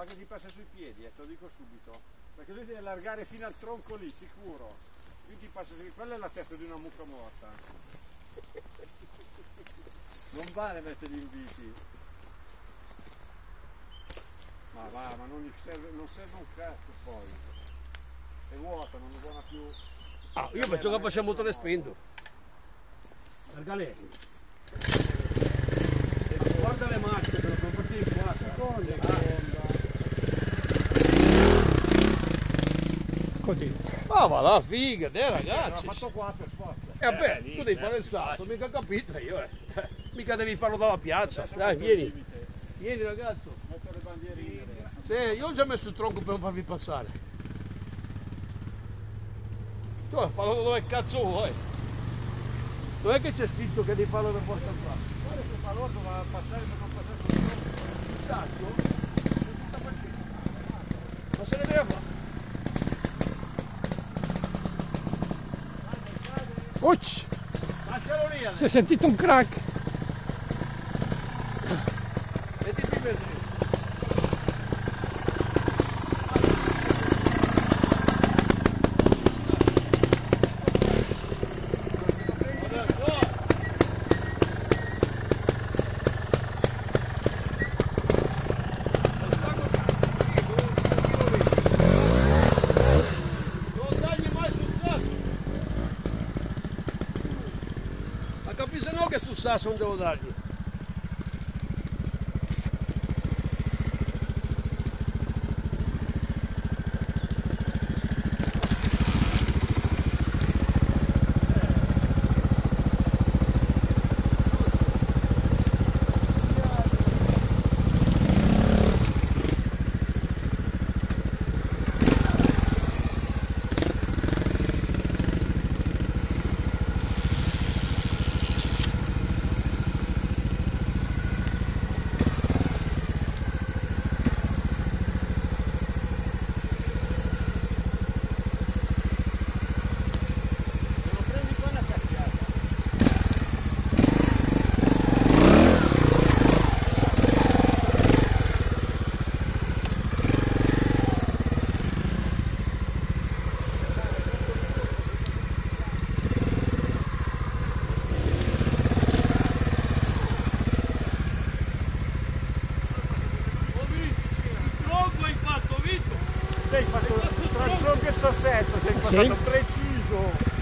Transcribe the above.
fa che ti passa sui piedi, eh, te lo dico subito. Perché lui deve allargare fino al tronco lì, sicuro. Qui ti passa sui quella è la testa di una mucca morta. Non vale mettere gli inviti. Ma va, ma non, gli serve, non serve un cazzo poi. È vuota, non buona più. Ah, io penso che facciamo motore spento. Perché Così. Ma va la figa, dai Ha ragazzi. fatto 4 sforza. E vabbè, Eh, lì, tu devi certo, fare il salto, mica capito io, eh. Mica devi farlo dalla piazza. Dai, vieni, vieni ragazzo. Metto le bandierine. Sì, io ho già messo il tronco per non farvi passare. Tu fallo dove cazzo vuoi. Non è che c'è scritto che devi farlo per forza qua. Guarda se fa l'ordo va a passare per non passare sul tronco. Il sacco? Ma se ne deve fare. Uite! Se-a sentit un crac! Vedeți! No che sul sasso Sei fatto tra il tronco e il sassetto, sei passato preciso.